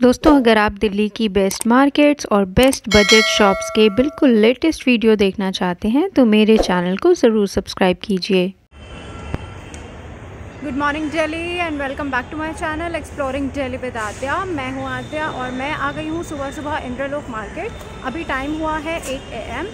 दोस्तों, अगर आप दिल्ली की बेस्ट मार्केट्स और बेस्ट बजट शॉप्स के बिल्कुल लेटेस्ट वीडियो देखना चाहते हैं तो मेरे चैनल को ज़रूर सब्सक्राइब कीजिए। Good morning Delhi and welcome back to my channel exploring Delhi with Aadya मैं हूँ आद्या और मैं आ गई हूँ सुबह सुबह इंद्रलोक मार्केट अभी टाइम हुआ है 8 एम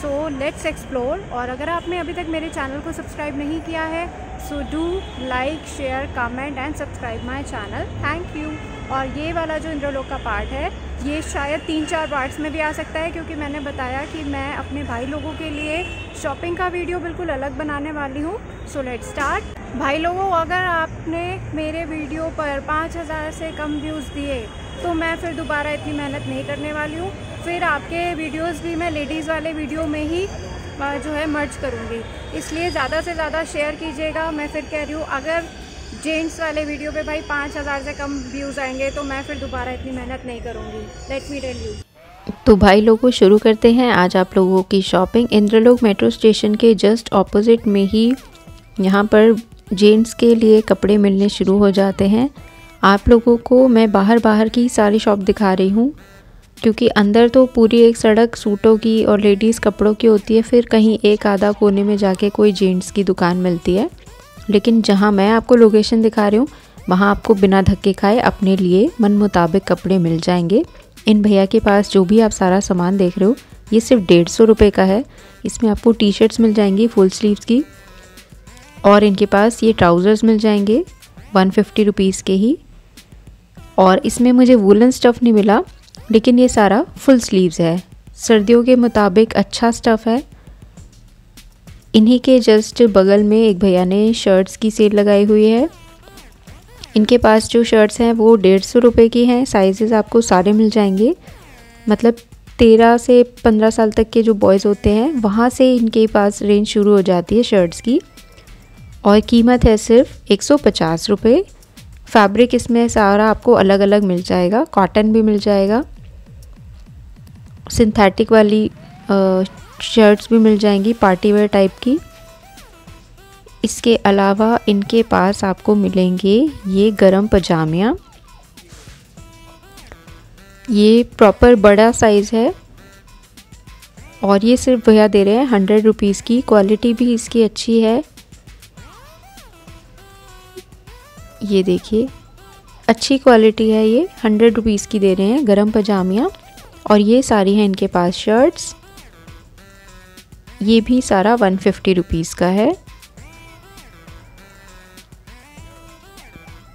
सो लेट्स एक्सप्लोर और अगर आपने अभी तक मेरे चैनल को सब्सक्राइब नहीं किया है, so do like, share, comment and subscribe my channel. Thank you. और ये वाला जो इंद्रलोक का पार्ट है, ये शायद तीन चार पार्ट्स में भी आ सकता है क्योंकि मैंने बताया कि मैं अपने भाई लोगों के लिए शॉपिंग का वीडियो बिल्कुल अलग बनाने वाली हूँ। So let start. भाई लोगों, अगर आपने मेरे वीडियो पर पाँच हज़ार से कम व्यूज़ दिए तो मैं फिर दोबारा इतनी मेहनत नहीं करने वाली हूँ। फिर आपके वीडियोस भी मैं लेडीज़ वाले वीडियो में ही जो है मर्ज करूँगी। इसलिए ज़्यादा से ज़्यादा शेयर कीजिएगा। मैं फिर कह रही हूँ, अगर जेंट्स वाले वीडियो पे भाई पाँच हज़ार से कम व्यूज़ आएँगे तो मैं फिर दोबारा इतनी मेहनत नहीं करूँगी। लेट मी टेल यू तो भाई लोगों शुरू करते हैं। आज आप लोगों की शॉपिंग इंद्रलोक मेट्रो स्टेशन के जस्ट ऑपोजिट में ही यहाँ पर जेंट्स के लिए कपड़े मिलने शुरू हो जाते हैं। आप लोगों को मैं बाहर बाहर की सारी शॉप दिखा रही हूँ। क्योंकि अंदर तो पूरी एक सड़क सूटों की और लेडीज़ कपड़ों की होती है, फिर कहीं एक आधा कोने में जाके कोई जेंट्स की दुकान मिलती है। लेकिन जहाँ मैं आपको लोकेशन दिखा रही हूँ, वहाँ आपको बिना धक्के खाए अपने लिए मन मुताबिक कपड़े मिल जाएँगे। इन भैया के पास जो भी आप सारा सामान देख रहे हो, ये सिर्फ़ डेढ़ सौ रुपये का है। इसमें आपको टी शर्ट्स मिल जाएँगी फुल स्लीव्स की और इनके पास ये ट्राउज़र्स मिल जाएँगे वन फिफ्टी रुपीज़ के ही। और इसमें मुझे वुलन स्टफ़ नहीं मिला। लेकिन ये सारा फुल स्लीव्स है। सर्दियों के मुताबिक अच्छा स्टफ़ है। इन्हीं के जस्ट बगल में एक भैया ने शर्ट्स की सेल लगाई हुई है। इनके पास जो शर्ट्स हैं, वो डेढ़ सौ रुपये की हैं। साइजेस आपको सारे मिल जाएँगे। मतलब तेरह से पंद्रह साल तक के जो बॉयज़ होते हैं, वहाँ से इनके पास रेंज शुरू हो जाती है शर्ट्स की। और कीमत है सिर्फ़ एक सौ पचास रुपये फैब्रिक इसमें सारा आपको अलग अलग मिल जाएगा। कॉटन भी मिल जाएगा। सिंथेटिक वाली शर्ट्स भी मिल जाएँगी पार्टी वेयर टाइप की। इसके अलावा इनके पास आपको मिलेंगे ये गरम पजामिया। ये प्रॉपर बड़ा साइज़ है और ये सिर्फ़ भैया दे रहे हैं हंड्रेड रुपीज़ की। क्वालिटी भी इसकी अच्छी है। ये देखिए, अच्छी क्वालिटी है ये हंड्रेड रुपीज़ की दे रहे हैं गरम पजामिया। और ये सारी हैं इनके पास शर्ट्स ये भी सारा वन फिफ्टी रुपीज़ का है.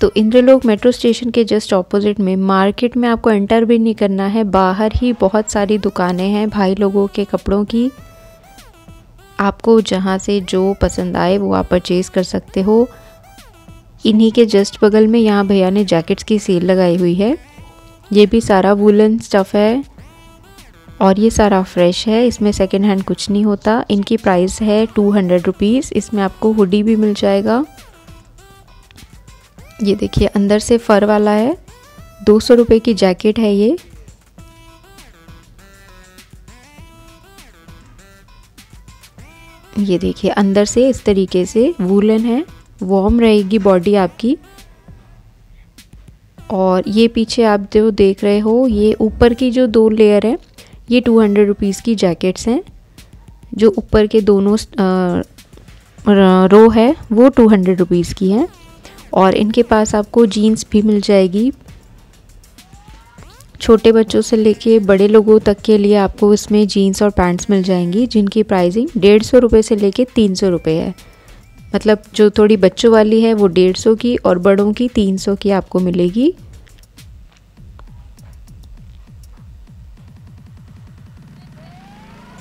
तो इंद्रलोक मेट्रो स्टेशन के जस्ट ऑपोजिट में मार्केट में आपको एंटर भी नहीं करना है. बाहर ही बहुत सारी दुकानें हैं भाई लोगों के कपड़ों की. आपको जहाँ से जो पसंद आए वो आप परचेज़ कर सकते हो. इन्हीं के जस्ट बगल में यहाँ भैया ने जैकेट्स की सेल लगाई हुई है. ये भी सारा वुलन स्टफ़ है. और ये सारा फ्रेश है, इसमें सेकेंड हैंड कुछ नहीं होता। इनकी प्राइस है टू हंड्रेड रुपीज़ इसमें आपको हुडी भी मिल जाएगा। ये देखिए, अंदर से फ़र वाला है। दो सौ रुपये की जैकेट है ये। ये देखिए, अंदर से इस तरीके से वूलन है। वार्म रहेगी बॉडी आपकी। और ये पीछे आप जो देख रहे हो, ये ऊपर की जो दो लेयर है ये टू हंड्रेड रुपीज़ की जैकेट्स हैं, जो ऊपर के दोनों रो है, वो टू हंड्रेड रुपीज़ की है। और इनके पास आपको जीन्स भी मिल जाएगी। छोटे बच्चों से लेके बड़े लोगों तक के लिए आपको इसमें जीन्स और पैंट्स मिल जाएँगी, जिनकी प्राइसिंग डेढ़ सौ रुपये से लेके तीन सौ रुपये है। मतलब जो थोड़ी बच्चों वाली है, वो डेढ़ सौ की और बड़ों की तीन सौ की आपको मिलेगी।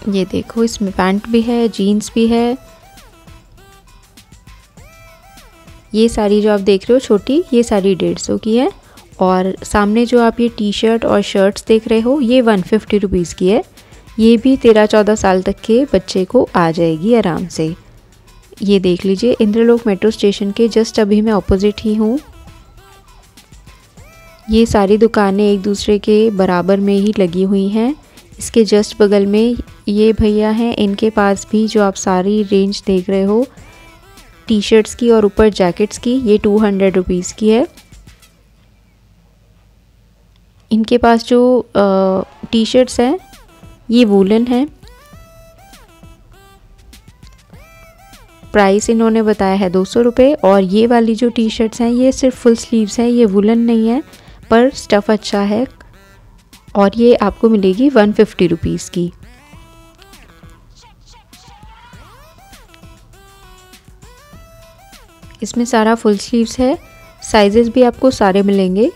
ये देखो, इसमें पैंट भी है, जीन्स भी है। ये सारी जो आप देख रहे हो छोटी, ये सारी डेढ़ सौ की है। और सामने जो आप ये टी शर्ट और शर्ट्स देख रहे हो, ये वन फिफ्टी रुपीज़ की है। ये भी तेरह चौदह साल तक के बच्चे को आ जाएगी आराम से। ये देख लीजिए, इंद्रलोक मेट्रो स्टेशन के जस्ट अभी मैं ऑपोजिट ही हूँ। ये सारी दुकानें एक दूसरे के बराबर में ही लगी हुई हैं। इसके जस्ट बगल में ये भैया हैं, इनके पास भी जो आप सारी रेंज देख रहे हो टी शर्ट्स की और ऊपर जैकेट्स की, ये टू हंड्रेड रुपीज़ की है। इनके पास जो टी शर्ट्स हैं, ये वूलन है। प्राइस इन्होंने बताया है दो सौ रुपये और ये वाली जो टी शर्ट्स हैं, ये सिर्फ़ फुल स्लीव्स हैं, ये वुलन नहीं है, पर स्टफ़ अच्छा है और ये आपको मिलेगी वन फिफ्टी रुपीज़ की। इसमें सारा फुल स्लीव्स है। साइजेस भी आपको सारे मिलेंगे।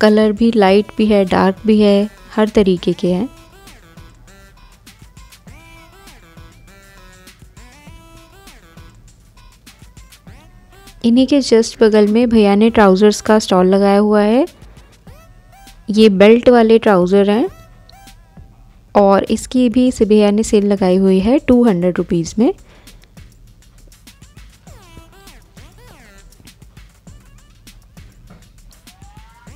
कलर भी लाइट भी है डार्क भी है, हर तरीके के हैं। इन्हीं के जस्ट बगल में भैया ने ट्राउज़र्स का स्टॉल लगाया हुआ है। ये बेल्ट वाले ट्राउज़र हैं। और इसकी भी भैया ने सेल लगाई हुई है टू हंड्रेड रुपीज़ में।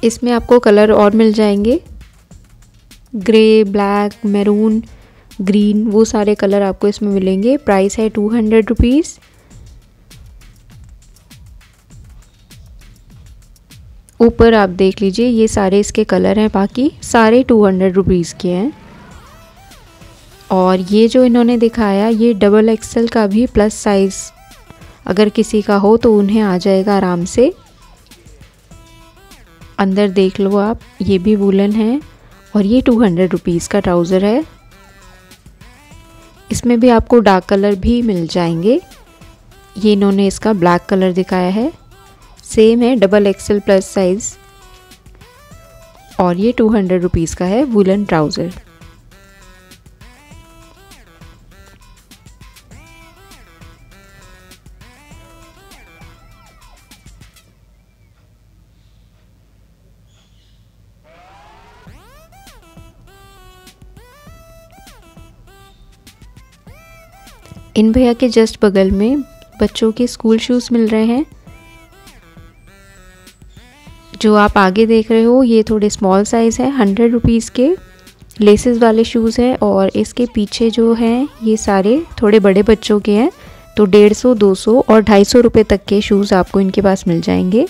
इसमें आपको कलर और मिल जाएँगे। ग्रे, ब्लैक, मैरून, ग्रीन, वो सारे कलर आपको इसमें मिलेंगे। प्राइस है टू हंड्रेड रुपीज़ ऊपर आप देख लीजिए, ये सारे इसके कलर हैं बाकी। सारे टू हंड्रेड रुपीज़ के हैं। और ये जो इन्होंने दिखाया, ये डबल एक्सल का भी प्लस साइज़ अगर किसी का हो तो उन्हें आ जाएगा आराम से। अंदर देख लो आप, ये भी वुलन है और ये टू हंड्रेड रुपीज़ का ट्राउज़र है। इसमें भी आपको डार्क कलर भी मिल जाएँगे। ये इन्होंने इसका ब्लैक कलर दिखाया है। सेम है डबल एक्सल प्लस साइज़ और ये टू हंड्रेड रुपीज़ का है वुलन ट्राउज़र इन भैया के जस्ट बगल में बच्चों के स्कूल शूज़ मिल रहे हैं। जो आप आगे देख रहे हो, ये थोड़े स्मॉल साइज़ है हंड्रेड रुपीज़ के लेसेस वाले शूज़ हैं और इसके पीछे जो हैं, ये सारे थोड़े बड़े बच्चों के हैं। तो डेढ़ सौ, दो सौ और ढाई सौ रुपये तक के शूज़ आपको इनके पास मिल जाएँगे।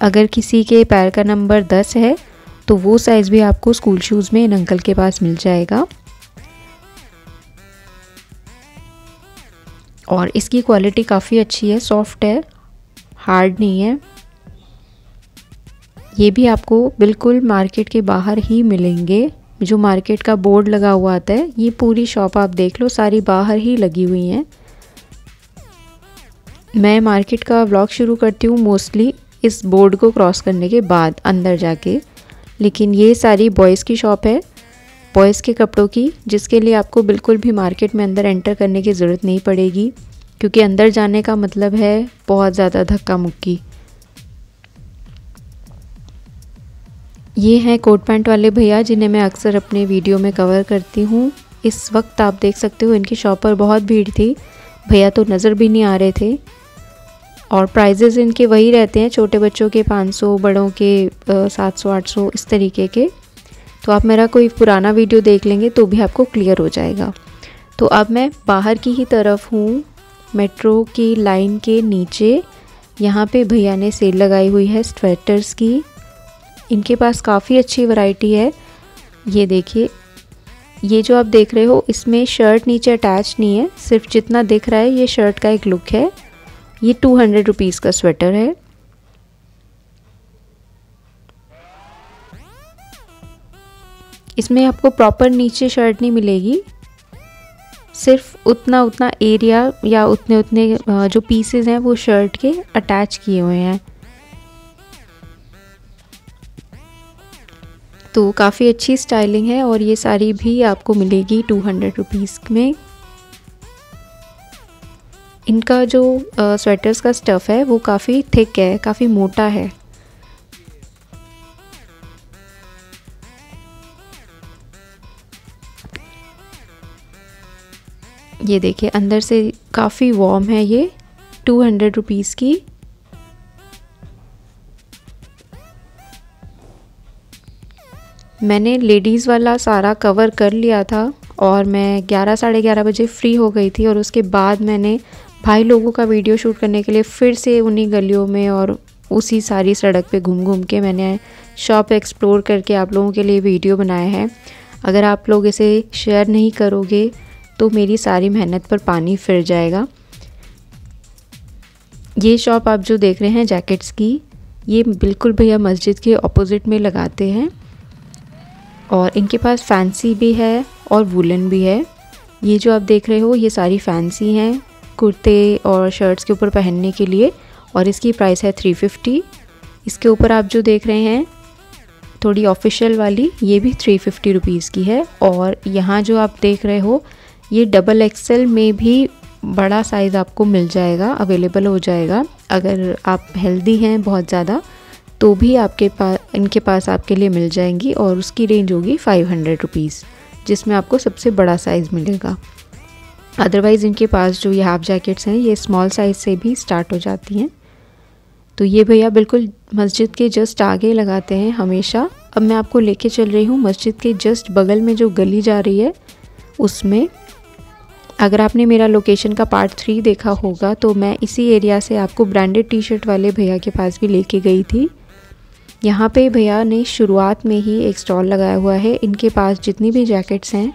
अगर किसी के पैर का नंबर दस है तो वो साइज़ भी आपको स्कूल शूज़ में इन अंकल के पास मिल जाएगा। और इसकी क्वालिटी काफ़ी अच्छी है सॉफ्ट है हार्ड नहीं है। ये भी आपको बिल्कुल मार्केट के बाहर ही मिलेंगे। जो मार्केट का बोर्ड लगा हुआ आता है, ये पूरी शॉप आप देख लो, सारी बाहर ही लगी हुई हैं। मैं मार्केट का व्लॉग शुरू करती हूँ मोस्टली इस बोर्ड को क्रॉस करने के बाद, अंदर जाके। लेकिन ये सारी बॉयज़ की शॉप है। बॉयज़ के कपड़ों की, जिसके लिए आपको बिल्कुल भी मार्केट में अंदर एंटर करने की ज़रूरत नहीं पड़ेगी, क्योंकि अंदर जाने का मतलब है बहुत ज़्यादा धक्का मुक्की। ये हैं कोट पैंट वाले भैया, जिन्हें मैं अक्सर अपने वीडियो में कवर करती हूँ। इस वक्त आप देख सकते हो, इनकी शॉप पर बहुत भीड़ थी। भैया तो नज़र भी नहीं आ रहे थे। और प्राइजेज़ इनके वही रहते हैं, छोटे बच्चों के 500 बड़ों के सात सौ, आठ सौ, इस तरीके के। तो आप मेरा कोई पुराना वीडियो देख लेंगे तो भी आपको क्लियर हो जाएगा। तो अब मैं बाहर की ही तरफ़ हूँ। मेट्रो की लाइन के नीचे यहाँ पे भैया ने सेल लगाई हुई है स्वेटर्स की। इनके पास काफ़ी अच्छी वैरायटी है। ये देखिए। ये जो आप देख रहे हो, इसमें शर्ट नीचे अटैच नहीं है। सिर्फ़ जितना दिख रहा है, ये शर्ट का एक लुक है। ये टू हंड्रेड रुपीज़ का स्वेटर है। इसमें आपको प्रॉपर नीचे शर्ट नहीं मिलेगी। सिर्फ़ उतना उतना एरिया या उतने उतने जो पीसेस हैं वो शर्ट के अटैच किए हुए हैं। तो काफ़ी अच्छी स्टाइलिंग है और ये सारी भी आपको मिलेगी टू हंड्रेड रुपीज़ में। इनका जो स्वेटर्स का स्टफ़ है वो काफ़ी थिक है, काफ़ी मोटा है। ये देखिए, अंदर से काफ़ी वॉर्म है ये टू हंड्रेड रुपीज़ की। मैंने लेडीज़ वाला सारा कवर कर लिया था और मैं ग्यारह, साढ़े ग्यारह बजे फ्री हो गई थी और उसके बाद मैंने भाई लोगों का वीडियो शूट करने के लिए फिर से उन्हीं गलियों में और उसी सारी सड़क पे घूम घूम के मैंने शॉप एक्सप्लोर करके आप लोगों के लिए वीडियो बनाया है। अगर आप लोग इसे शेयर नहीं करोगे तो मेरी सारी मेहनत पर पानी फिर जाएगा। ये शॉप आप जो देख रहे हैं जैकेट्स की, ये बिल्कुल भैया मस्जिद के ऑपोजिट में लगाते हैं। और इनके पास फैंसी भी है और वुलन भी है। ये जो आप देख रहे हो, ये सारी फैंसी हैं कुर्ते और शर्ट्स के ऊपर पहनने के लिए। और इसकी प्राइस है थ्री फिफ्टी इसके ऊपर आप जो देख रहे हैं, थोड़ी ऑफिशियल वाली, ये भी थ्री फिफ्टी रुपीज़ की है। और यहाँ जो आप देख रहे हो ये डबल एक्सेल में भी बड़ा साइज़ आपको मिल जाएगा अवेलेबल हो जाएगा। अगर आप हेल्दी हैं बहुत ज़्यादा तो भी आपके पास इनके पास आपके लिए मिल जाएँगी और उसकी रेंज होगी फाइव हंड्रेड रुपीज़ जिसमें आपको सबसे बड़ा साइज़ मिलेगा। अदरवाइज़ इनके पास जो ये हाफ़ जैकेट्स हैं, ये स्मॉल साइज़ से भी स्टार्ट हो जाती हैं। तो ये भैया बिल्कुल मस्जिद के जस्ट आगे लगाते हैं हमेशा। अब मैं आपको लेके चल रही हूँ मस्जिद के जस्ट बगल में जो गली जा रही है, उसमें अगर आपने मेरा लोकेशन का पार्ट थ्री देखा होगा तो मैं इसी एरिया से आपको ब्रांडेड टी शर्ट वाले भैया के पास भी लेके गई थी। यहाँ पे भैया ने शुरुआत में ही एक स्टॉल लगाया हुआ है। इनके पास जितनी भी जैकेट्स हैं,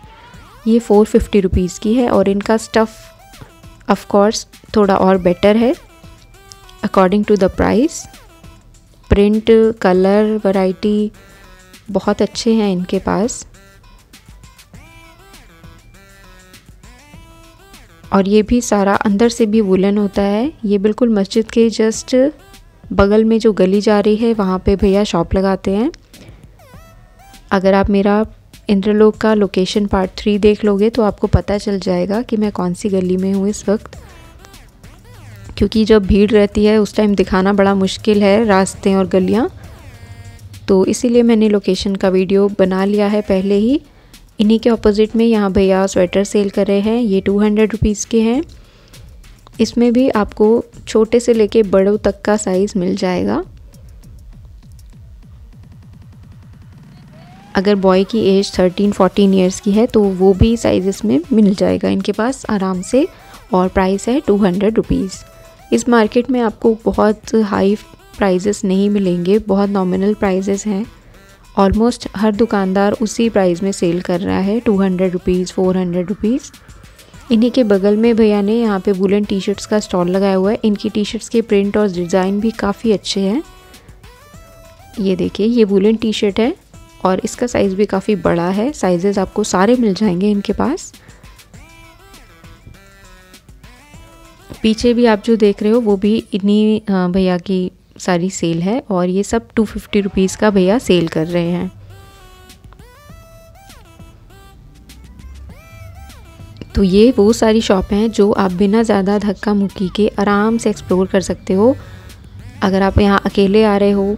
ये फ़ोर फिफ्टी रुपीज़ की है और इनका स्टफ़ ऑफ़ कोर्स थोड़ा और बेटर है according to the price print colour variety बहुत अच्छे हैं इनके पास। और ये भी सारा अंदर से भी वुलन होता है। ये बिल्कुल मस्जिद के जस्ट बगल में जो गली जा रही है, वहाँ पे भैया शॉप लगाते हैं। अगर आप मेरा इंद्रलोक का लोकेशन पार्ट थ्री देख लोगे तो आपको पता चल जाएगा कि मैं कौन सी गली में हूँ इस वक्त। क्योंकि जब भीड़ रहती है, उस टाइम दिखाना बड़ा मुश्किल है, रास्ते और गलियाँ। तो इसीलिए मैंने लोकेशन का वीडियो बना लिया है पहले ही। इन्हीं के ऑपोजिट में यहाँ भैया स्वेटर सेल कर रहे हैं। ये टू हंड्रेड रुपीज़ के हैं। इसमें भी आपको छोटे से लेके बड़ों तक का साइज़ मिल जाएगा। अगर बॉय की एज थर्टीन फोर्टीन ईयर्स की है तो वो भी साइज़ इसमें मिल जाएगा इनके पास आराम से। और प्राइस है टू हंड्रेड रुपीज़ इस मार्केट में आपको बहुत हाई प्राइजेस नहीं मिलेंगे। बहुत नॉमिनल प्राइजेस हैं। ऑलमोस्ट हर दुकानदार उसी प्राइस में सेल कर रहा है two hundred rupees four hundred rupees इन्हीं के बगल में भैया ने यहाँ पे वुलन टी शर्ट्स का स्टॉल लगाया हुआ है। इनकी टी शर्ट्स के प्रिंट और डिज़ाइन भी काफ़ी अच्छे हैं। ये देखिए, ये वुलन टी शर्ट है और इसका साइज़ भी काफ़ी बड़ा है। साइजेस आपको सारे मिल जाएँगे इनके पास। पीछे भी आप जो देख रहे हो, वो भी इन्हीं भैया की सारी सेल है और ये सब टू फिफ्टी रुपीज़ का भैया सेल कर रहे हैं। तो ये वो सारी शॉप हैं जो आप बिना ज़्यादा धक्का मुक्की के आराम से एक्सप्लोर कर सकते हो। अगर आप यहाँ अकेले आ रहे हो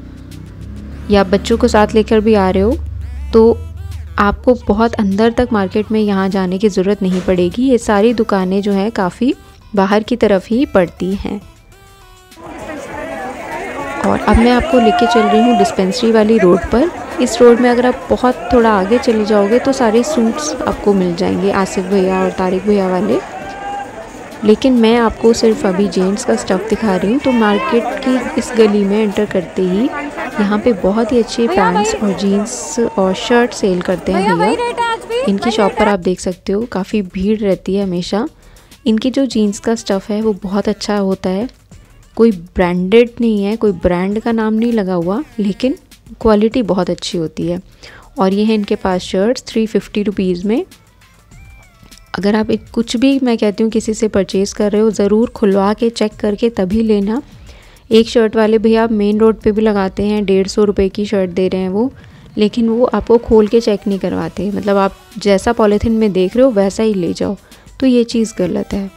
या बच्चों को साथ लेकर भी आ रहे हो तो आपको बहुत अंदर तक मार्केट में यहाँ जाने की ज़रूरत नहीं पड़ेगी। ये सारी दुकानें जो हैं काफ़ी बाहर की तरफ़ ही पड़ती हैं। और अब मैं आपको लेके चल रही हूँ डिस्पेंसरी वाली रोड पर। इस रोड में अगर आप बहुत थोड़ा आगे चले जाओगे तो सारे सूट्स आपको मिल जाएँगे आसिफ भैया और तारिक भैया वाले। लेकिन मैं आपको सिर्फ़ अभी जेंट्स का स्टफ़ दिखा रही हूँ तो मार्केट की इस गली में एंटर करते ही यहाँ पे बहुत ही अच्छे पैंट्स और जीन्स और शर्ट सेल करते हैं भैया इनकी शॉप पर आप देख सकते हो काफ़ी भीड़ रहती है हमेशा। इनकी जो जीन्स का स्टफ़ है वो बहुत अच्छा होता है। कोई ब्रांडेड नहीं है, कोई ब्रांड का नाम नहीं लगा हुआ, लेकिन क्वालिटी बहुत अच्छी होती है। और ये है इनके पास शर्ट्स थ्री फिफ्टी रुपीज़ में। अगर आप एक कुछ भी मैं कहती हूँ, किसी से परचेज़ कर रहे हो, ज़रूर खुलवा के चेक करके तभी लेना। एक शर्ट वाले भैया आप मेन रोड पे भी लगाते हैं, डेढ़ सौ रुपये की शर्ट दे रहे हैं वो, लेकिन वो आपको खोल के चेक नहीं करवाते। मतलब आप जैसा पॉलीथीन में देख रहे हो, वैसा ही ले जाओ। तो ये चीज़ गलत है।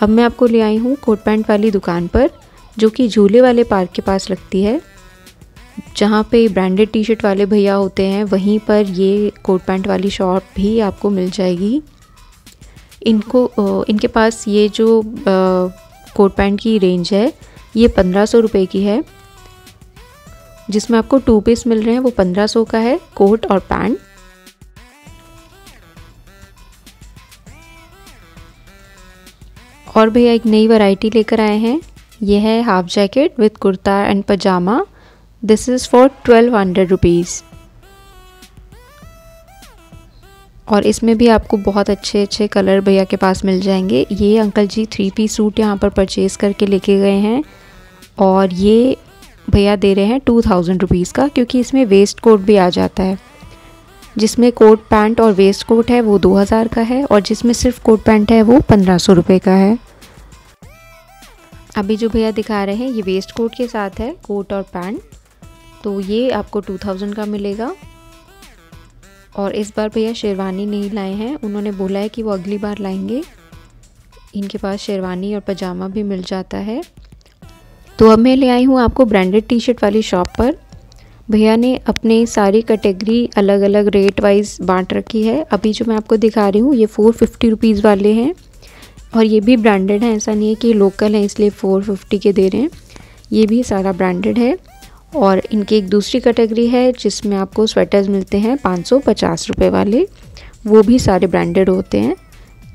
अब मैं आपको ले आई हूँ कोट पैंट वाली दुकान पर। जो कि झूले वाले पार्क के पास लगती है, जहाँ पे ब्रांडेड टी शर्ट वाले भैया होते हैं, वहीं पर ये कोट पैंट वाली शॉप भी आपको मिल जाएगी। इनको इनके पास ये जो कोट पैंट की रेंज है, ये पंद्रह सौ रुपये की है। जिसमें आपको टू पीस मिल रहे हैं, वो पंद्रह सौ का है कोट और पैंट और भैया एक नई वैरायटी लेकर आए हैं। ये है half jacket with kurta and pajama this is for twelve hundred rupees और इसमें भी आपको बहुत अच्छे अच्छे कलर भैया के पास मिल जाएँगे। ये uncle ji three piece suit यहाँ पर परचेज़ करके लेके गए हैं। और ये भैया दे रहे हैं टू थाउज़ेंड रुपीज़ का, क्योंकि इसमें वेस्ट कोट भी आ जाता है। जिसमें कोट पैंट और वेस्ट कोट है, वो दो हज़ार का है और जिसमें सिर्फ़ कोट पैंट है, वो पंद्रह सौ रुपये का है। अभी जो भैया दिखा रहे हैं, ये वेस्ट कोट के साथ है कोट और पैंट तो ये आपको टू थाउज़ेंड का मिलेगा. और इस बार भैया शेरवानी नहीं लाए हैं. उन्होंने बोला है कि वो अगली बार लाएँगे. इनके पास शेरवानी और पजामा भी मिल जाता है. तो अब मैं ले आई हूँ आपको ब्रांडेड टी शर्ट वाली शॉप पर. भैया ने अपने सारी कैटेगरी अलग अलग रेट वाइज बांट रखी है. अभी जो मैं आपको दिखा रही हूँ, ये फ़ोर फिफ्टी रुपीज़ वाले हैं. और ये भी ब्रांडेड है, ऐसा नहीं है कि लोकल हैं, इसलिए फ़ोर फिफ्टी के दे रहे हैं। ये भी सारा ब्रांडेड है और इनकी एक दूसरी कैटेगरी है जिसमें आपको स्वेटर्स मिलते हैं पाँच सौ पचास रुपये वाले। वो भी सारे ब्रांडेड होते हैं।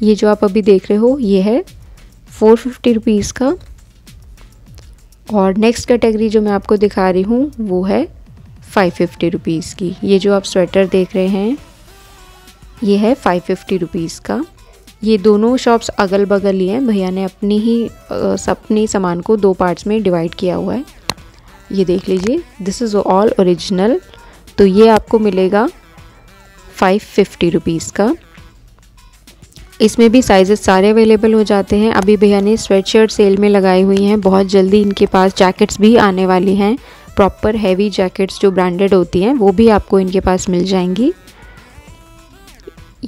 ये जो आप अभी देख रहे हो, ये है फ़ोर फिफ्टी रुपीज़ का। और नेक्स्ट कैटेगरी जो मैं आपको दिखा रही हूँ, वो है फाइव फिफ्टी रुपीज़ की। ये जो आप स्वेटर देख रहे हैं, ये है फाइव फिफ्टी रुपीज़ का। ये दोनों शॉप्स अगल बगल ही हैं। भैया ने अपनी ही अपने सामान को दो पार्ट्स में डिवाइड किया हुआ है। ये देख लीजिए दिस इज़ ऑल ओरिजिनल तो ये आपको मिलेगा फाइव फिफ्टी रुपीज़ का। इसमें भी साइजेस सारे अवेलेबल हो जाते हैं। अभी भैया ने स्वेट शर्ट सेल में लगाई हुई हैं। बहुत जल्दी इनके पास जैकेट्स भी आने वाली हैं। प्रॉपर हैवी जैकेट्स जो ब्रांडेड होती हैं, वो भी आपको इनके पास मिल जाएँगी।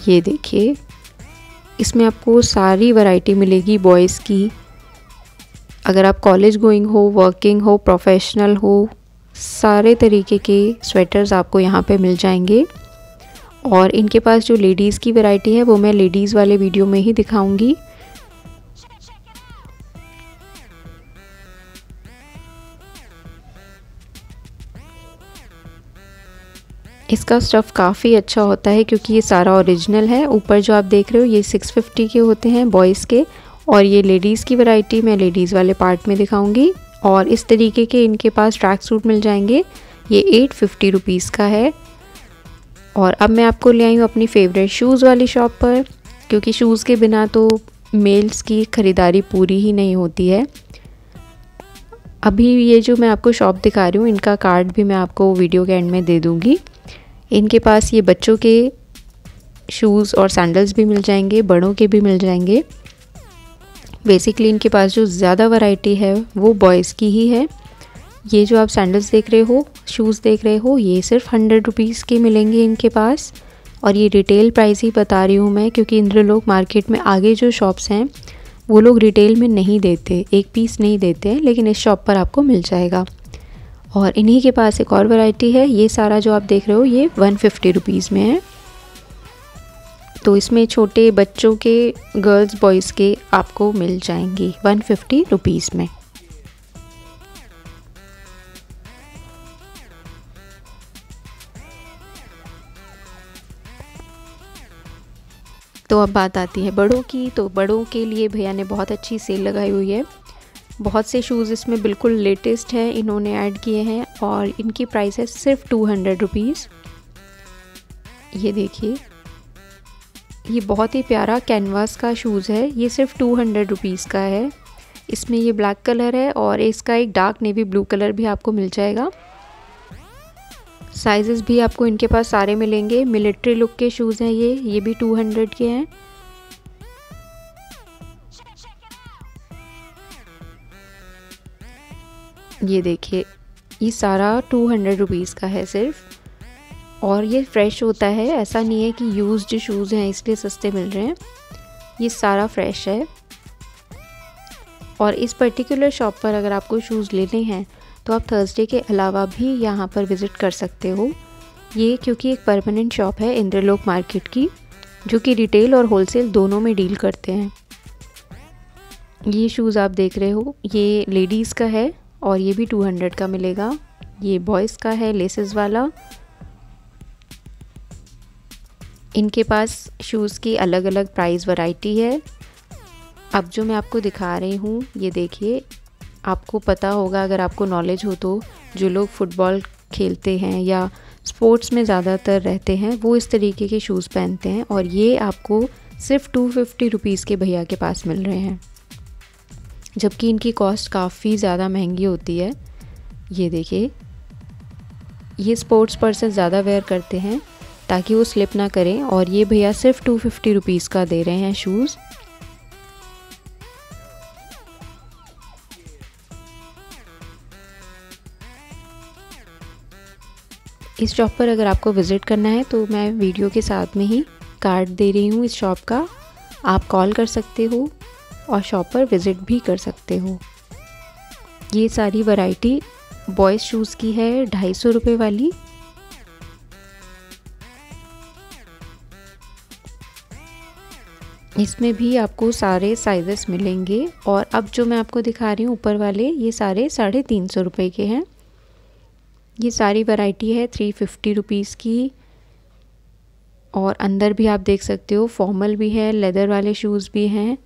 ये देखिए इसमें आपको सारी वैरायटी मिलेगी बॉयज़ की। अगर आप कॉलेज गोइंग हो वर्किंग हो प्रोफेशनल हो, सारे तरीके के स्वेटर्स आपको यहाँ पे मिल जाएँगे। और इनके पास जो लेडीज़ की वैरायटी है, वो मैं लेडीज़ वाले वीडियो में ही दिखाऊँगी। इसका स्टफ़ काफ़ी अच्छा होता है क्योंकि ये सारा ओरिजिनल है। ऊपर जो आप देख रहे हो, ये 650 के होते हैं बॉयज़ के और ये लेडीज़ की वैरायटी मैं लेडीज़ वाले पार्ट में दिखाऊँगी। और इस तरीके के इनके पास ट्रैक सूट मिल जाएँगे। ये एट फिफ्टी रुपीज़ का है। और अब मैं आपको ले आई हूँ अपनी फेवरेट शूज़ वाली शॉप पर, क्योंकि शूज़ के बिना तो मेल्स की ख़रीदारी पूरी ही नहीं होती है। अभी ये जो मैं आपको शॉप दिखा रही हूँ, इनका कार्ड भी मैं आपको वीडियो के एंड में दे दूँगी। इनके पास ये बच्चों के शूज़ और सैंडल्स भी मिल जाएँगे, बड़ों के भी मिल जाएँगे। बेसिकली इनके पास जो ज़्यादा वैरायटी है, वो बॉयज़ की ही है। ये जो आप सैंडल्स देख रहे हो शूज़ देख रहे हो, ये सिर्फ़ हंड्रेड रुपीज़ के मिलेंगे इनके पास। और ये रिटेल प्राइस ही बता रही हूँ मैं, क्योंकि इंद्रलोक मार्केट में आगे जो शॉप्स हैं, वो लोग रिटेल में नहीं देते, एक पीस नहीं देते हैं लेकिन इस शॉप पर आपको मिल जाएगा। और इन्हीं के पास एक और वैरायटी है। ये सारा जो आप देख रहे हो, ये वन फिफ्टी रुपीज़ में है। तो इसमें छोटे बच्चों के गर्ल्स बॉयज़ के आपको मिल जाएँगी वन फिफ्टी रुपीज़ में। तो अब बात आती है बड़ों की। तो बड़ों के लिए भैया ने बहुत अच्छी सेल लगाई हुई है। बहुत से शूज़ इसमें बिल्कुल लेटेस्ट हैं, इन्होंने ऐड किए हैं और इनकी प्राइस है सिर्फ़ टू हंड्रेड रुपीज़ ये देखिए, ये बहुत ही प्यारा कैनवास का शूज़ है, ये सिर्फ़ टू हंड्रेड रुपीज़ का है. इसमें ये ब्लैक कलर है और इसका एक डार्क नेवी ब्लू कलर भी आपको मिल जाएगा. साइजेस भी आपको इनके पास सारे मिलेंगे. मिलिट्री लुक के शूज़ हैं ये ये भी टू हंड्रेड के हैं. ये देखिए, ये सारा टू हंड्रेड रुपीज़ का है सिर्फ़। और ये फ्रेश होता है, ऐसा नहीं है कि यूज्ड शूज़ हैं, इसलिए सस्ते मिल रहे हैं। ये सारा फ्रेश है। और इस पर्टिकुलर शॉप पर अगर आपको शूज़ लेने हैं तो आप थर्सडे के अलावा भी यहाँ पर विज़िट कर सकते हो। ये क्योंकि एक परमानेंट शॉप है इंद्रलोक मार्केट की, जो कि रिटेल और होलसेल दोनों में डील करते हैं। ये शूज़ आप देख रहे हो, ये लेडीज़ का है। और ये भी टू हंड्रेड का मिलेगा। ये बॉयज़ का है लेसेस वाला। इनके पास शूज़ की अलग अलग प्राइस वैरायटी है। अब जो मैं आपको दिखा रही हूँ, ये देखिए। आपको पता होगा, अगर आपको नॉलेज हो तो जो लोग फुटबॉल खेलते हैं या स्पोर्ट्स में ज़्यादातर रहते हैं, वो इस तरीके के शूज़ पहनते हैं। और ये आपको सिर्फ़ टू फिफ्टी रुपीज़ के भैया के पास मिल रहे हैं। जबकि इनकी कॉस्ट काफ़ी ज़्यादा महँगी होती है। ये देखिए। ये स्पोर्ट्स पर्सन ज़्यादा वेयर करते हैं ताकि वो स्लिप ना करें और ये भैया सिर्फ़ टू फिफ्टी रुपीज़ का दे रहे हैं शूज़ इस शॉप पर अगर आपको विज़िट करना है तो मैं वीडियो के साथ में ही कार्ड दे रही हूँ इस शॉप का। आप कॉल कर सकते हो। और शॉप पर विज़िट भी कर सकते हो। ये सारी वैरायटी बॉयज़ शूज़ की है, ढाई सौ रुपये वाली। इसमें भी आपको सारे साइजेस मिलेंगे और अब जो मैं आपको दिखा रही हूँ ऊपर वाले, ये सारे साढ़े तीन सौ रुपये के हैं। ये सारी वैरायटी है थ्री फिफ्टी रुपीज़ की। और अंदर भी आप देख सकते हो फॉर्मल भी है लेदर वाले शूज़ भी हैं।